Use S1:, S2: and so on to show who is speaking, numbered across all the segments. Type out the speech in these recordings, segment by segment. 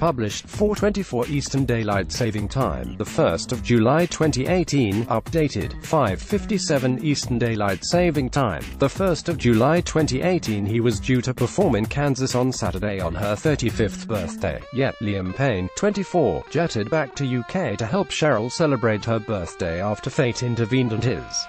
S1: published 4:24 Eastern Daylight Saving Time, the 1st of July 2018, updated 5:57 Eastern Daylight Saving Time, the 1st of July 2018. He was due to perform in Kansas on Saturday on her 35th birthday. Yet Liam Payne, 24, jetted back to UK to help Cheryl celebrate her birthday after fate intervened and his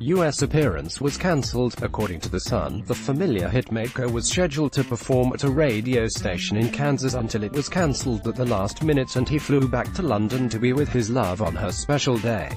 S1: US appearance was cancelled. According to The Sun, the familiar hitmaker was scheduled to perform at a radio station in Kansas until it was cancelled at the last minute and he flew back to London to be with his love on her special day.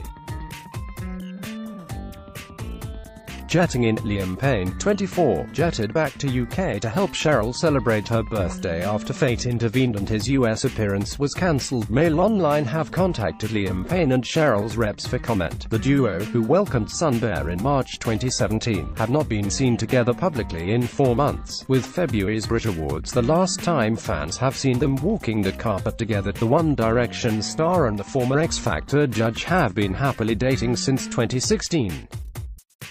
S1: Jetting in, Liam Payne, 24, jetted back to UK to help Cheryl celebrate her birthday after fate intervened and his US appearance was cancelled. Mail Online have contacted Liam Payne and Cheryl's reps for comment. The duo, who welcomed son Bear in March 2017, have not been seen together publicly in four months, with February's Brit Awards the last time fans have seen them walking the carpet together. The One Direction star and the former X Factor judge have been happily dating since 2016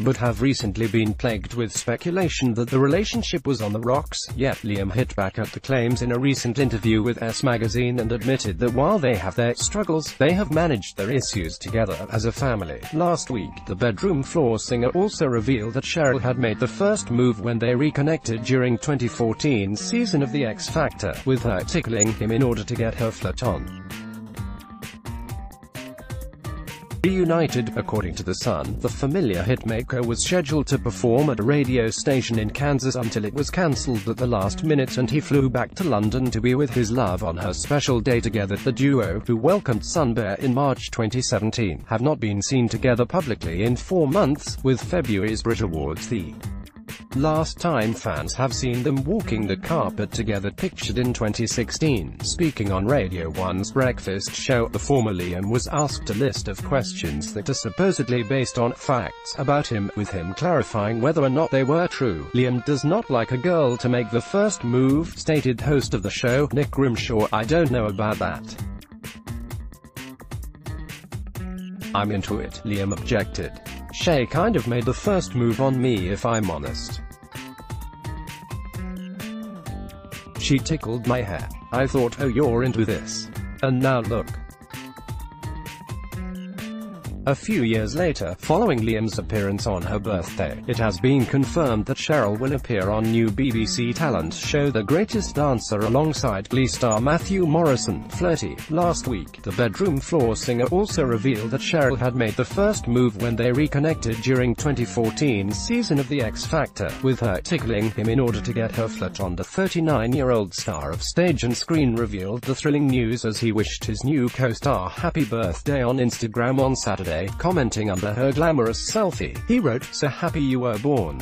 S1: but have recently been plagued with speculation that the relationship was on the rocks, yet Liam hit back at the claims in a recent interview with S Magazine and admitted that while they have their struggles, they have managed their issues together as a family. Last week, the bedroom floor singer also revealed that Cheryl had made the first move when they reconnected during 2014's season of The X Factor, with her tickling him in order to get her flirt on. Reunited, according to The Sun, the familiar hitmaker was scheduled to perform at a radio station in Kansas until it was cancelled at the last minute and he flew back to London to be with his love on her special day together. The duo, who welcomed son Bear in March 2017, have not been seen together publicly in four months, with February's Brit Awards the Last time fans have seen them walking the carpet together pictured in 2016. Speaking on Radio 1's Breakfast show, the former Liam was asked a list of questions that are supposedly based on facts about him, with him clarifying whether or not they were true. Liam does not like a girl to make the first move, stated host of the show, Nick Grimshaw, I don't know about that. I'm into it, Liam objected. Shay kind of made the first move on me if I'm honest. She tickled my hair. I thought oh you're into this. And now look. A few years later, following Liam's appearance on her birthday, it has been confirmed that Cheryl will appear on new BBC talent show The Greatest Dancer alongside Glee star Matthew Morrison. Flirty. Last week, the bedroom floor singer also revealed that Cheryl had made the first move when they reconnected during 2014's season of The X Factor, with her tickling him in order to get her flirt on. The 39-year-old star of stage and screen revealed the thrilling news as he wished his new co-star happy birthday on Instagram on Saturday commenting under her glamorous selfie. He wrote, so happy you were born.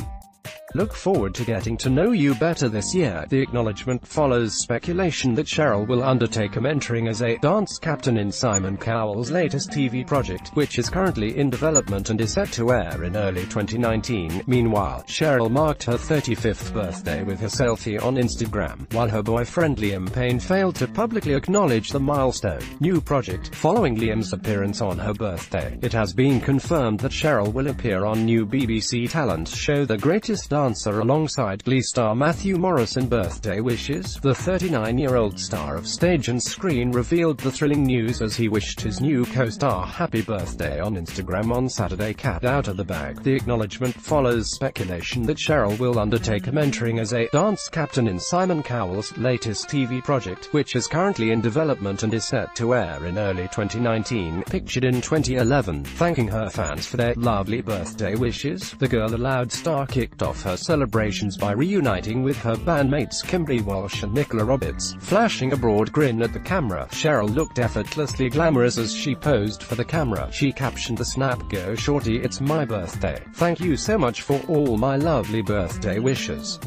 S1: Look forward to getting to know you better this year. The acknowledgement follows speculation that Cheryl will undertake a mentoring as a dance captain in Simon Cowell's latest TV project, which is currently in development and is set to air in early 2019. Meanwhile, Cheryl marked her 35th birthday with a selfie on Instagram, while her boyfriend Liam Payne failed to publicly acknowledge the milestone. New project. Following Liam's appearance on her birthday, it has been confirmed that Cheryl will appear on new BBC talent show The Greatest dancer alongside Glee star Matthew Morrison birthday wishes. The 39-year-old star of stage and screen revealed the thrilling news as he wished his new co-star happy birthday on Instagram on Saturday cat out of the bag. The acknowledgement follows speculation that Cheryl will undertake mentoring as a dance captain in Simon Cowell's latest TV project, which is currently in development and is set to air in early 2019, pictured in 2011. Thanking her fans for their lovely birthday wishes, the Girls Aloud star kicked off her her celebrations by reuniting with her bandmates Kimberley Walsh and Nicola Roberts. Flashing a broad grin at the camera, Cheryl looked effortlessly glamorous as she posed for the camera. She captioned the snap, Go shorty it's my birthday. Thank you so much for all my lovely birthday wishes.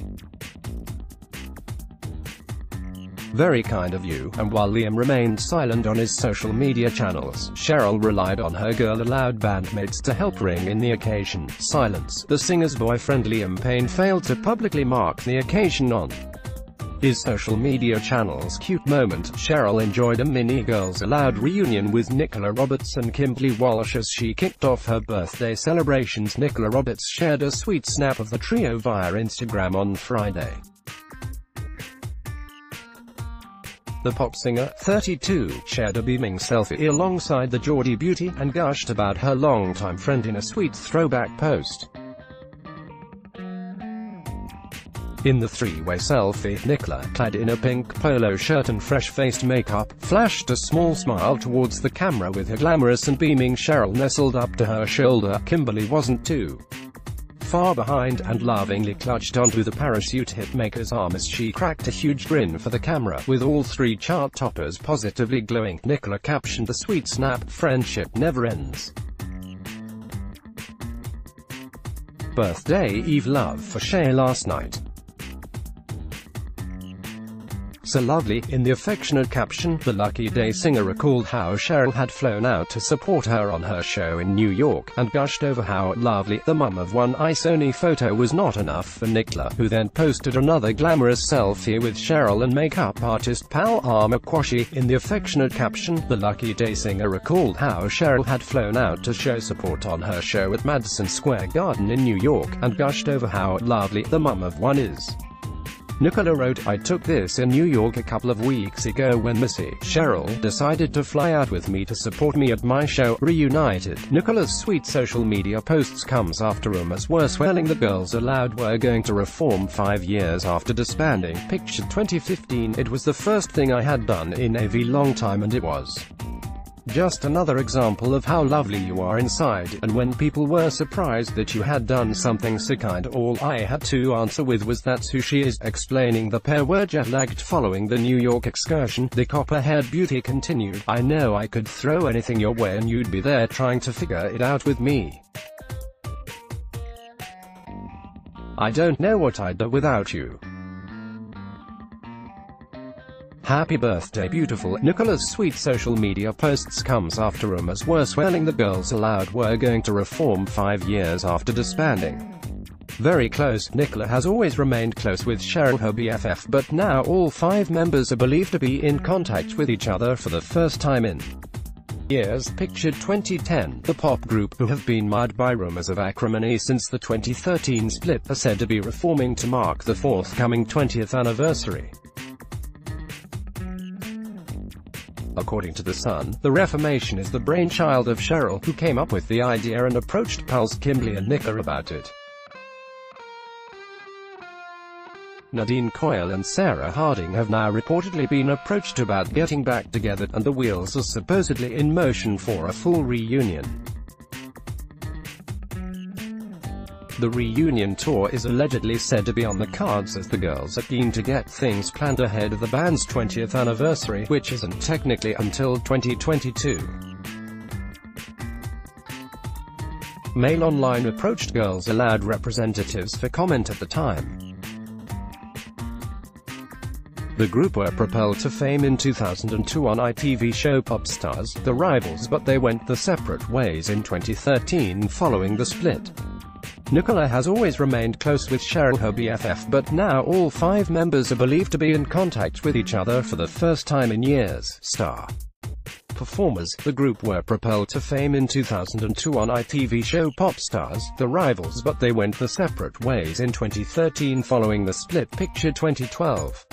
S1: Very kind of you, and while Liam remained silent on his social media channels, Cheryl relied on her Girls Aloud bandmates to help ring in the occasion. Silence. The singer's boyfriend Liam Payne failed to publicly mark the occasion on his social media channels Cute Moment, Cheryl enjoyed a mini Girls Aloud reunion with Nicola Roberts and Kimberley Walsh as she kicked off her birthday celebrations. Nicola Roberts shared a sweet snap of the trio via Instagram on Friday. The pop singer, 32, shared a beaming selfie alongside the Geordie beauty, and gushed about her longtime friend in a sweet throwback post. In the three-way selfie, Nicola, clad in a pink polo shirt and fresh-faced makeup, flashed a small smile towards the camera with her glamorous and beaming Cheryl nestled up to her shoulder. Kimberley wasn't too far behind, and lovingly clutched onto the parachute hitmaker's arm as she cracked a huge grin for the camera, with all three chart toppers positively glowing. Nicola captioned the sweet snap, friendship never ends. Birthday Eve love for Shay last night. So lovely, in the affectionate caption, the Lucky Day singer recalled how Cheryl had flown out to support her on her show in New York, and gushed over how lovely, the mum of one Sony photo was not enough for Nicola, who then posted another glamorous selfie with Cheryl and makeup artist Pal Amakwashi. In the affectionate caption, the Lucky Day singer recalled how Cheryl had flown out to show support on her show at Madison Square Garden in New York, and gushed over how lovely, the mum of one is. Nicola wrote, I took this in New York a couple of weeks ago when Missy, Cheryl, decided to fly out with me to support me at my show, Reunited. Nicola's sweet social media posts comes after rumors were swirling the Girls Aloud were going to reform five years after disbanding. Pictured 2015, it was the first thing I had done in a v long time and it was. Just another example of how lovely you are inside, and when people were surprised that you had done something so kind all I had to answer with was that's who she is. Explaining the pair were jet-lagged following the New York excursion, the copper-haired beauty continued, I know I could throw anything your way and you'd be there trying to figure it out with me. I don't know what I'd do without you. Happy birthday beautiful, Nicola's sweet social media posts comes after rumors were swelling the Girls Aloud were going to reform five years after disbanding. Very close, Nicola has always remained close with Cheryl her BFF but now all five members are believed to be in contact with each other for the first time in years. Pictured 2010, the pop group, who have been marred by rumors of acrimony since the 2013 split, are said to be reforming to mark the forthcoming 20th anniversary. According to The Sun, the Reformation is the brainchild of Cheryl, who came up with the idea and approached pals Kimberley and Nicola about it. Nadine Coyle and Sarah Harding have now reportedly been approached about getting back together, and the wheels are supposedly in motion for a full reunion. The reunion tour is allegedly said to be on the cards as the girls are keen to get things planned ahead of the band's 20th anniversary, which isn't technically until 2022. Mail Online approached Girls Aloud representatives for comment at the time. The group were propelled to fame in 2002 on ITV show Popstars, The Rivals but they went the separate ways in 2013 following the split. Nicola has always remained close with Cheryl her BFF but now all five members are believed to be in contact with each other for the first time in years. Star performers, the group were propelled to fame in 2002 on ITV show Popstars, The Rivals but they went the separate ways in 2013 following the split picture 2012.